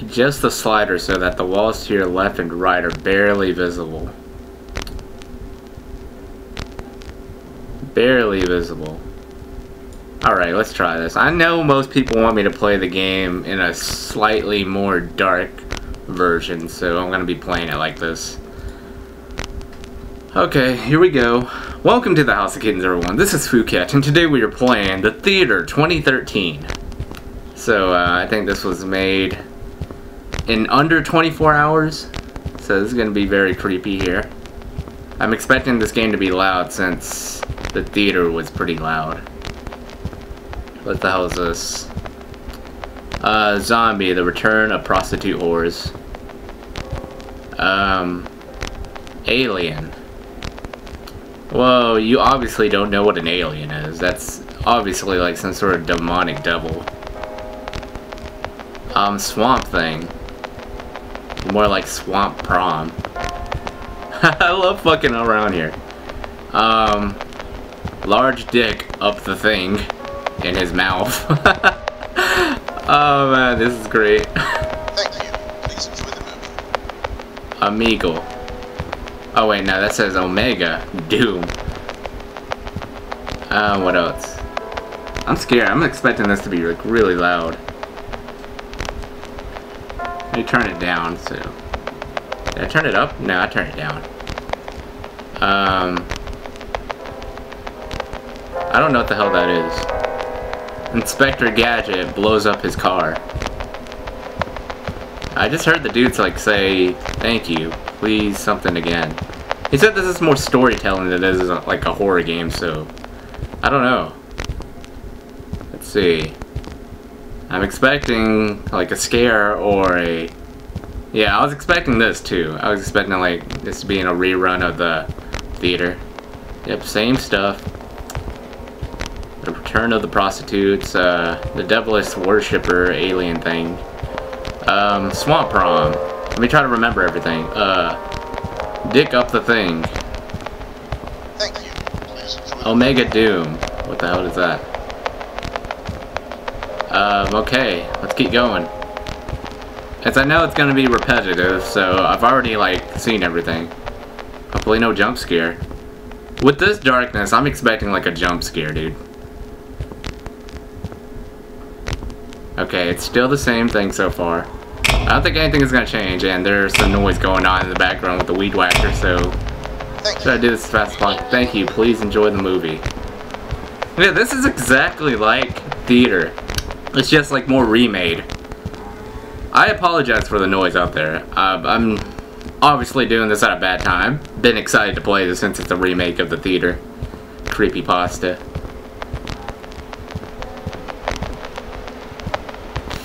Adjust the slider so that the walls to your left and right are barely visible. Barely visible. Alright, let's try this. I know most people want me to play the game in a slightly more dark version, so I'm going to be playing it like this. Okay, here we go. Welcome to the House of Kittens, everyone. This is PhuCat, and today we are playing The Theater 2013. So, uh, I think this was made in under 24 hours. So this is going to be very creepy here. I'm expecting this game to be loud since the theater was pretty loud. What the hell is this? Uh, Zombie, The Return of Prostitute Whores. Um, Alien. Whoa, you obviously don't know what an alien is. That's obviously like some sort of demonic devil. Um, Swamp Thing. More like Swamp Prom. I love fucking around here. Um, large dick up the thing in his mouth. oh man, this is great. Thank you. Please enjoy the movie. Amigo. Oh wait, no, that says Omega. Doom. Uh, what else? I'm scared. I'm expecting this to be like really loud. Me turn it down, so... Did I turn it up? No, I turned it down. Um... I don't know what the hell that is. Inspector Gadget blows up his car. I just heard the dudes like say, thank you, please something again. He said this is more storytelling than this is like a horror game, so I don't know. Let's see. I'm expecting like a scare or a yeah I was expecting this too. I was expecting like this being a rerun of the theater. Yep same stuff. The return of the prostitutes uh, the devilish worshipper alien thing. Um, swamp prom. Let me try to remember everything. Uh, dick up the thing. Thank you. Please Omega Doom. What the hell is that um, okay, let's keep going. As I know it's gonna be repetitive, so I've already, like, seen everything. Hopefully no jump scare. With this darkness, I'm expecting, like, a jump scare, dude. Okay, it's still the same thing so far. I don't think anything is gonna change, and there's some noise going on in the background with the weed whacker, so... Should I do this as fast as possible? Thank you, please enjoy the movie. Yeah, this is exactly like theater. It's just like more remade. I apologize for the noise out there. Uh, I'm obviously doing this at a bad time. Been excited to play this since it's a remake of the theater. Creepy pasta.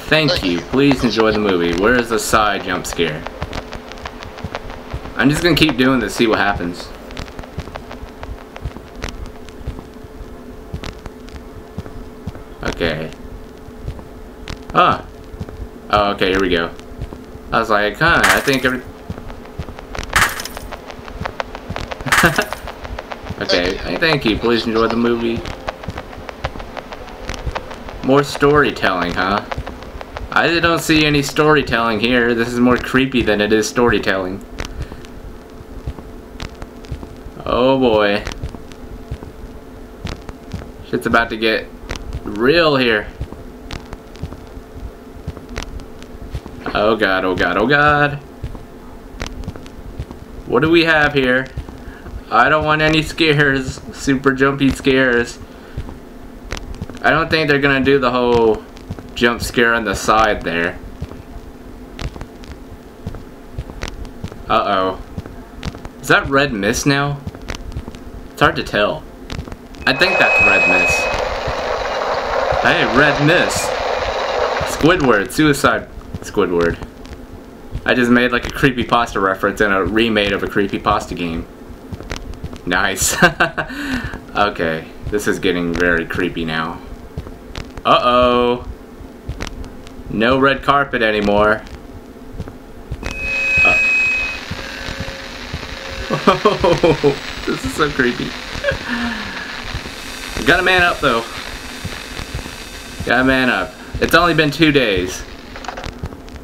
Thank you. Please enjoy the movie. Where is the side jump scare? I'm just gonna keep doing this, see what happens. Okay. Ah. Oh, okay, here we go. I was like, huh, I think every... okay, hey, thank you. Please enjoy the movie. More storytelling, huh? I don't see any storytelling here. This is more creepy than it is storytelling. Oh boy. Shit's about to get real here. Oh god, oh god, oh god. What do we have here? I don't want any scares. Super jumpy scares. I don't think they're gonna do the whole jump scare on the side there. Uh-oh. Is that red mist now? It's hard to tell. I think that's red mist. Hey, red mist. Squidward, suicide Squidward. I just made like a creepy pasta reference and a remake of a creepy pasta game. Nice. okay, this is getting very creepy now. Uh-oh. No red carpet anymore. Uh oh, this is so creepy. Got a man up though. Got a man up. It's only been two days.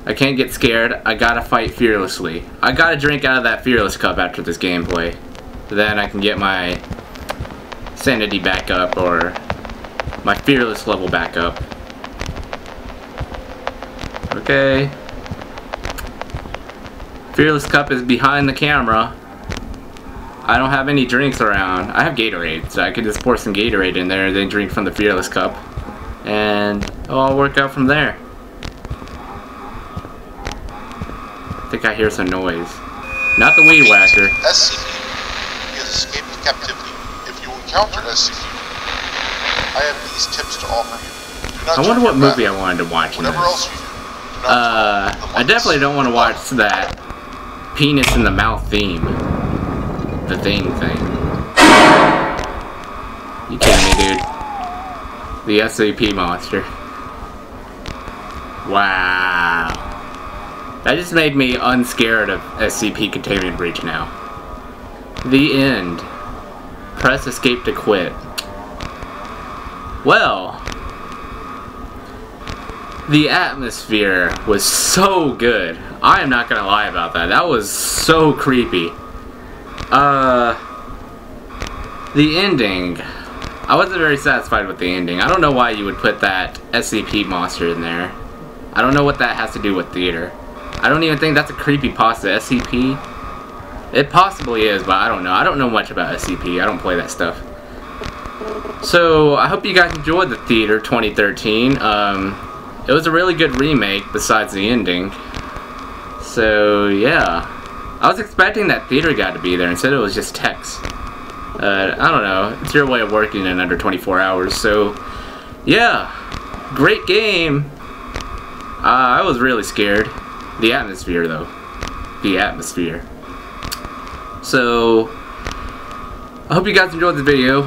I can't get scared. I gotta fight fearlessly. I gotta drink out of that fearless cup after this gameplay. Then I can get my sanity back up or my fearless level back up. Okay. Fearless cup is behind the camera. I don't have any drinks around. I have Gatorade, so I could just pour some Gatorade in there and then drink from the Fearless Cup. And all work out from there. Think I hear some noise. Not the weed whacker. SCP has escaped captivity. If you encounter SCP, I have these tips to offer you. I wonder what movie. I wanted to watch in Whatever else you do, do Uh, I definitely don't want to watch that penis in the mouth theme. The thing thing. You kidding me, dude? The SCP monster. Wow. That just made me unscared of SCP containment breach now. The end. Press escape to quit. Well, the atmosphere was so good. I am not gonna lie about that. That was so creepy. Uh, the ending. I wasn't very satisfied with the ending. I don't know why you would put that SCP monster in there. I don't know what that has to do with theater. I don't even think that's a creepy pasta. SCP? It possibly is, but I don't know. I don't know much about SCP. I don't play that stuff. So, I hope you guys enjoyed the Theater 2013. Um, it was a really good remake besides the ending. So, yeah. I was expecting that theater guy to be there. Instead, it was just text. Uh, I don't know. It's your way of working in under 24 hours. So, yeah. Great game. Uh, I was really scared. The atmosphere, though. The atmosphere. So, I hope you guys enjoyed the video.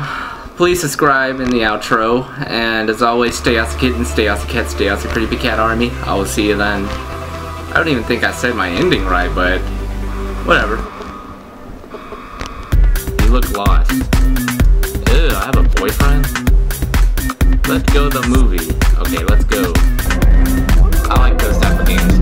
Please subscribe in the outro. And as always, stay the kitten, stay the cat, stay the creepy cat army. I will see you then. I don't even think I said my ending right, but whatever. You look lost. Ew, I have a boyfriend? Let's go the movie. Okay, let's go. I like those